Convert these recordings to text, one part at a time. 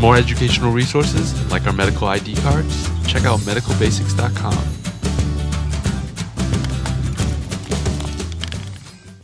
more educational resources, like our medical ID cards, check out medicalbasics.com.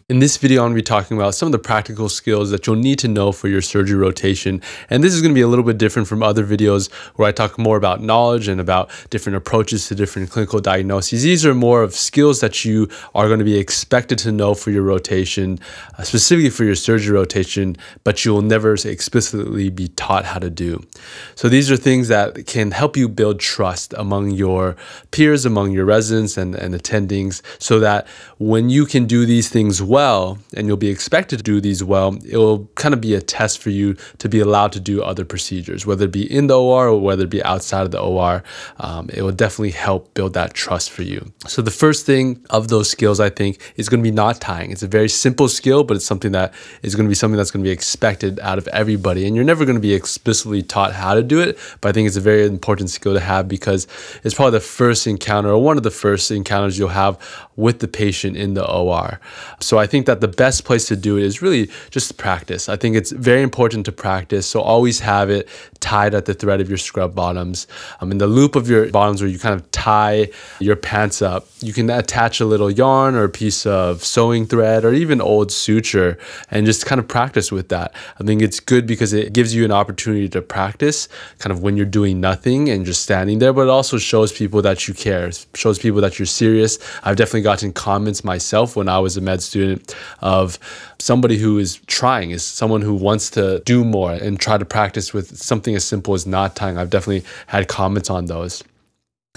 In this video, I'm going to be talking about some of the practical skills that you'll need to know for your surgery rotation. And this is going to be a little bit different from other videos where I talk more about knowledge and about different approaches to different clinical diagnoses. These are more of skills that you are going to be expected to know for your rotation, uh, specifically for your surgery rotation, but you will never explicitly be taught how to do. So these are things that can help you build trust among your peers, among your residents and, and attendings, so that when you can do these things well and you'll be expected to do these well, it will kind of be a test for you to be allowed to do other procedures, whether it be in the OR or whether it be outside of the OR. Um, it will definitely help build that trust for you. So the first thing of those skills, I think, is going to be knot tying. It's a very simple skill, but it's something that is going to be something that's going to be expected out of everybody. And you're never going to be explicitly taught how to do it, but I think it's a very important skill to have because it's probably the first encounter or one of the first encounters you'll have with the patient in the OR. So I I think that the best place to do it is really just practice. I think it's very important to practice. So always have it tied at the thread of your scrub bottoms. Um, mean, the loop of your bottoms where you kind of tie your pants up, you can attach a little yarn or a piece of sewing thread or even old suture and just kind of practice with that. I think it's good because it gives you an opportunity to practice kind of when you're doing nothing and just standing there, but it also shows people that you care, shows people that you're serious. I've definitely gotten comments myself when I was a med student of somebody who is trying, is someone who wants to do more and try to practice with something as simple as knot tying. I've definitely had comments on those.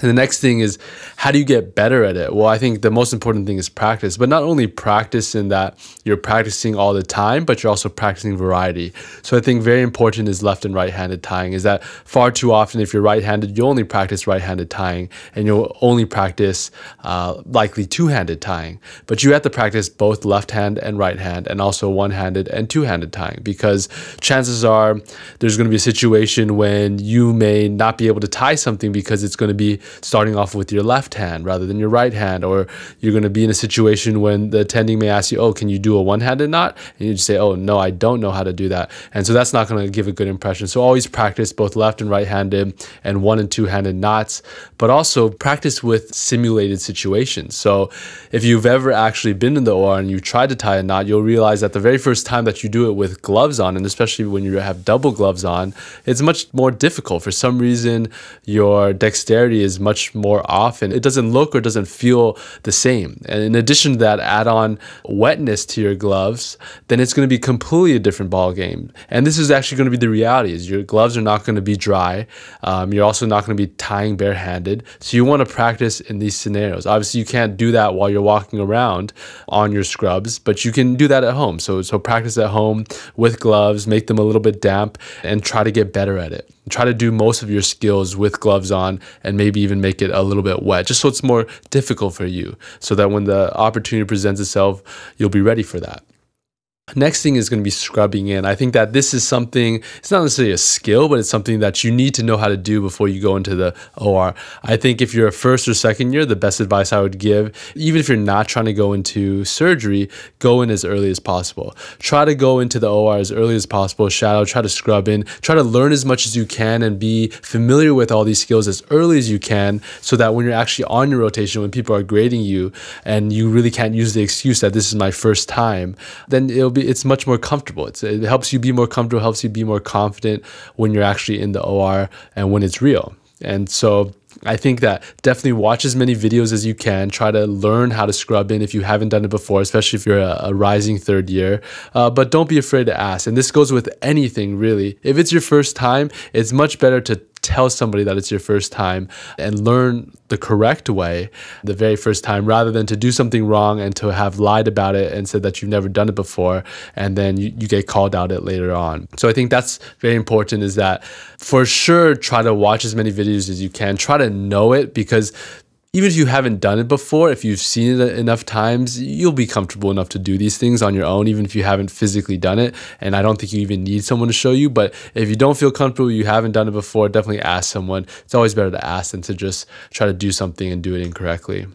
And the next thing is, how do you get better at it? Well, I think the most important thing is practice, but not only practice in that you're practicing all the time, but you're also practicing variety. So I think very important is left and right handed tying, is that far too often, if you're right handed, you only practice right handed tying and you'll only practice uh, likely two handed tying. But you have to practice both left hand and right hand and also one handed and two handed tying because chances are there's going to be a situation when you may not be able to tie something because it's going to be starting off with your left hand rather than your right hand, or you're going to be in a situation when the attending may ask you, "Oh, can you do a one-handed knot?" and you just say, "Oh, no, I don't know how to do that," and so that's not going to give a good impression. So always practice both left and right-handed and one and two-handed knots, but also practice with simulated situations. So if you've ever actually been in the OR and you tried to tie a knot, you'll realize that the very first time that you do it with gloves on, and especially when you have double gloves on, it's much more difficult. For some reason, your dexterity is much more often. It doesn't look or doesn't feel the same. And in addition to that, add on wetness to your gloves, then it's going to be completely a different ball game. And this is actually going to be the reality: is your gloves are not going to be dry. Um, you're also not going to be tying barehanded. So you want to practice in these scenarios. Obviously, you can't do that while you're walking around on your scrubs, but you can do that at home. So so practice at home with gloves, make them a little bit damp, and try to get better at it try to do most of your skills with gloves on and maybe even make it a little bit wet just so it's more difficult for you so that when the opportunity presents itself you'll be ready for that Next thing is going to be scrubbing in. I think that this is something, it's not necessarily a skill, but it's something that you need to know how to do before you go into the OR. I think if you're a first or second year, the best advice I would give, even if you're not trying to go into surgery, go in as early as possible. Try to go into the OR as early as possible, shadow, try to scrub in, try to learn as much as you can and be familiar with all these skills as early as you can so that when you're actually on your rotation, when people are grading you and you really can't use the excuse that this is my first time, then it'll be be it's much more comfortable. It's, it helps you be more comfortable, helps you be more confident when you're actually in the OR and when it's real. And so I think that definitely watch as many videos as you can. Try to learn how to scrub in if you haven't done it before, especially if you're a, a rising third year. Uh, but don't be afraid to ask. And this goes with anything really. If it's your first time, it's much better to tell somebody that it's your first time and learn the correct way the very first time rather than to do something wrong and to have lied about it and said that you've never done it before and then you, you get called out it later on. So i think that's very important is that for sure try to watch as many videos as you can. Try to know it because even if you haven't done it before, if you've seen it enough times, you'll be comfortable enough to do these things on your own, even if you haven't physically done it. And I don't think you even need someone to show you. But if you don't feel comfortable, you haven't done it before, definitely ask someone. It's always better to ask than to just try to do something and do it incorrectly.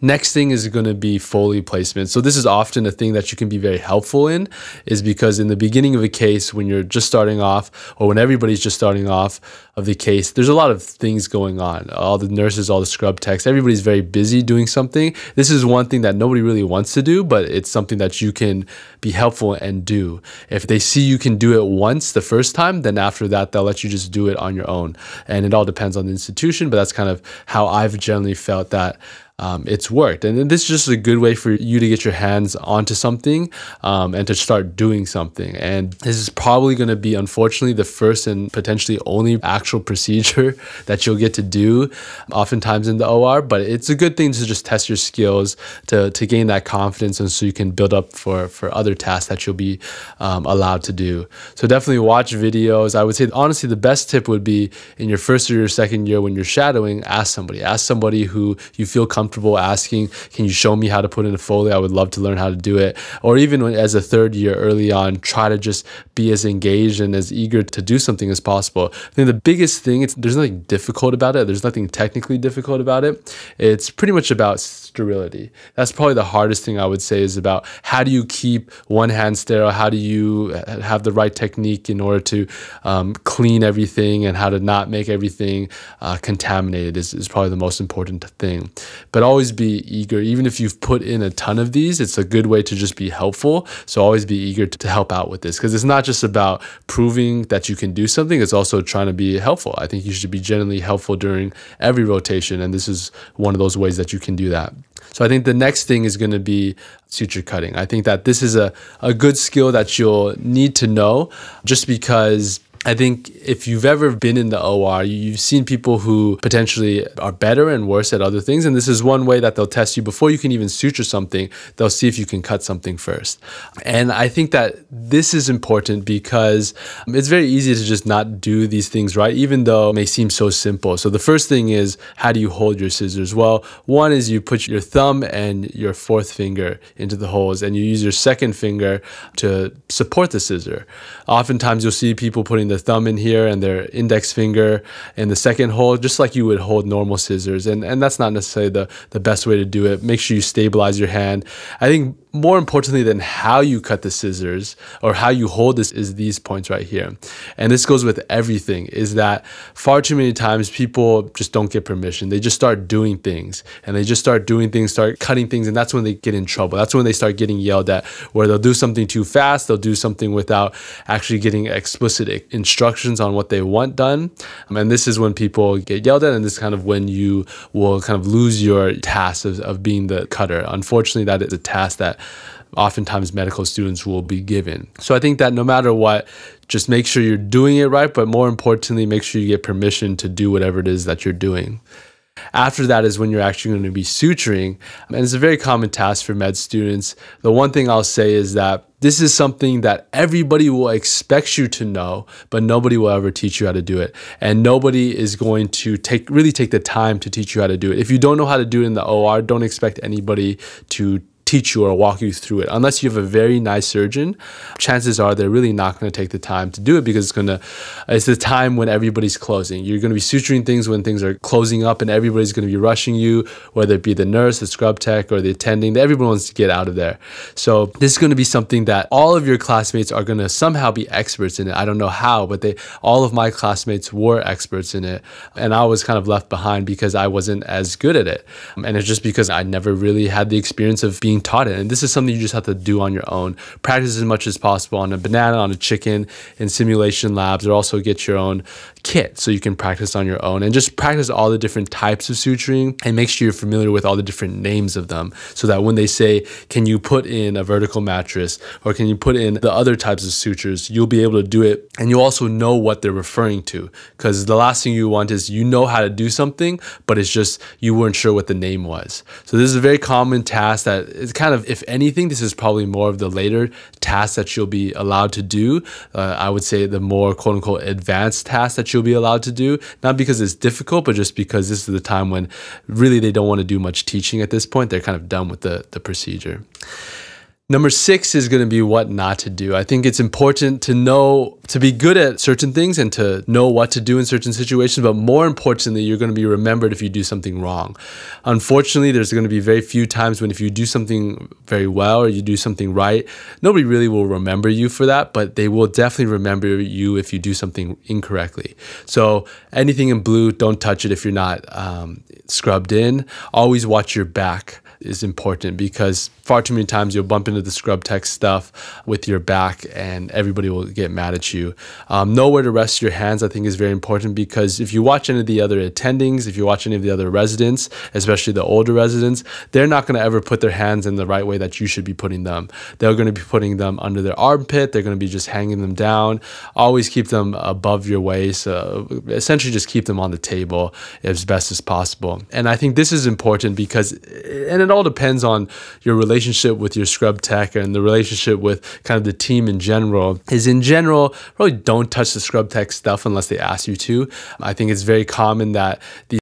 Next thing is going to be Foley placement. So this is often a thing that you can be very helpful in is because in the beginning of a case, when you're just starting off or when everybody's just starting off of the case, there's a lot of things going on. All the nurses, all the scrub techs, everybody's very busy doing something. This is one thing that nobody really wants to do, but it's something that you can be helpful and do. If they see you can do it once the first time, then after that, they'll let you just do it on your own. And it all depends on the institution, but that's kind of how I've generally felt that um, it's worked. And this is just a good way for you to get your hands onto something um, and to start doing something. And this is probably going to be, unfortunately, the first and potentially only actual procedure that you'll get to do oftentimes in the OR. But it's a good thing to just test your skills to, to gain that confidence and so you can build up for, for other tasks that you'll be um, allowed to do. So definitely watch videos. I would say, honestly, the best tip would be in your first or your second year when you're shadowing, ask somebody. Ask somebody who you feel comfortable comfortable asking, can you show me how to put in a Foley? I would love to learn how to do it. Or even when, as a third year early on, try to just be as engaged and as eager to do something as possible. I think the biggest thing, it's, there's nothing difficult about it. There's nothing technically difficult about it. It's pretty much about sterility. That's probably the hardest thing I would say is about how do you keep one hand sterile? How do you have the right technique in order to um, clean everything and how to not make everything uh, contaminated is, is probably the most important thing. But but always be eager. Even if you've put in a ton of these, it's a good way to just be helpful. So always be eager to, help out with this because it's not just about proving that you can do something, it's also trying to be helpful. I think you should be generally helpful during every rotation, and this is one of those ways that you can do that. So I think the next thing is going to be suture cutting. I think that this is a, a good skill that you'll need to know just because I think if you've ever been in the OR, you've seen people who potentially are better and worse at other things. And this is one way that they'll test you before you can even suture something, they'll see if you can cut something first. And I think that this is important because it's very easy to just not do these things right, even though it may seem so simple. So the first thing is how do you hold your scissors? Well, one is you put your thumb and your fourth finger into the holes and you use your second finger to support the scissor. Oftentimes you'll see people putting the thumb in here and their index finger in the second hole, just like you would hold normal scissors. And, and that's not necessarily the, the best way to do it. Make sure you stabilize your hand. I think more importantly than how you cut the scissors or how you hold this is these points right here. And this goes with everything is that far too many times people just don't get permission. They just start doing things and they just start doing things, start cutting things. And that's when they get in trouble. That's when they start getting yelled at where they'll do something too fast. They'll do something without actually getting explicit instructions on what they want done. And this is when people get yelled at. And this is kind of when you will kind of lose your task of, of being the cutter. Unfortunately, that is a task that oftentimes medical students will be given. So I think that no matter what, just make sure you're doing it right, but more importantly, make sure you get permission to do whatever it is that you're doing. After that is when you're actually going to be suturing. And it's a very common task for med students. The one thing I'll say is that this is something that everybody will expect you to know, but nobody will ever teach you how to do it. And nobody is going to take really take the time to teach you how to do it. If you don't know how to do it in the OR, don't expect anybody to teach you or walk you through it. Unless you have a very nice surgeon, chances are they're really not going to take the time to do it because it's going to, it's the time when everybody's closing. You're going to be suturing things when things are closing up and everybody's going to be rushing you, whether it be the nurse, the scrub tech, or the attending. Everyone wants to get out of there. So this is going to be something that all of your classmates are going to somehow be experts in it. I don't know how, but they, all of my classmates were experts in it. And I was kind of left behind because I wasn't as good at it. And it's just because I never really had the experience of being being taught it. And this is something you just have to do on your own. Practice as much as possible on a banana, on a chicken, in simulation labs, or also get your own kit so you can practice on your own and just practice all the different types of suturing and make sure you're familiar with all the different names of them so that when they say, Can you put in a vertical mattress or can you put in the other types of sutures, you'll be able to do it and you also know what they're referring to. Because the last thing you want is you know how to do something, but it's just you weren't sure what the name was. So this is a very common task that is kind of, if anything, this is probably more of the later tasks that you'll be allowed to do. Uh, I would say the more quote unquote advanced tasks that you'll be allowed to do, not because it's difficult, but just because this is the time when really they don't want to do much teaching at this point. They're kind of done with the, the procedure. Number six is going to be what not to do. I think it's important to know, to be good at certain things and to know what to do in certain situations, but more importantly, you're going to be remembered if you do something wrong. Unfortunately, there's going to be very few times when if you do something very well or you do something right, nobody really will remember you for that, but they will definitely remember you if you do something incorrectly. So anything in blue, don't touch it if you're not um, scrubbed in. Always watch your back is important because far too many times you'll bump into the scrub tech stuff with your back and everybody will get mad at you. Um, know where to rest your hands, I think, is very important because if you watch any of the other attendings, if you watch any of the other residents, especially the older residents, they're not going to ever put their hands in the right way that you should be putting them. They're going to be putting them under their armpit, they're going to be just hanging them down. Always keep them above your waist, uh, essentially, just keep them on the table as best as possible. And I think this is important because, and it all depends on your relationship with your scrub tech and the relationship with kind of the team in general. Is in general, really don't touch the scrub tech stuff unless they ask you to. I think it's very common that the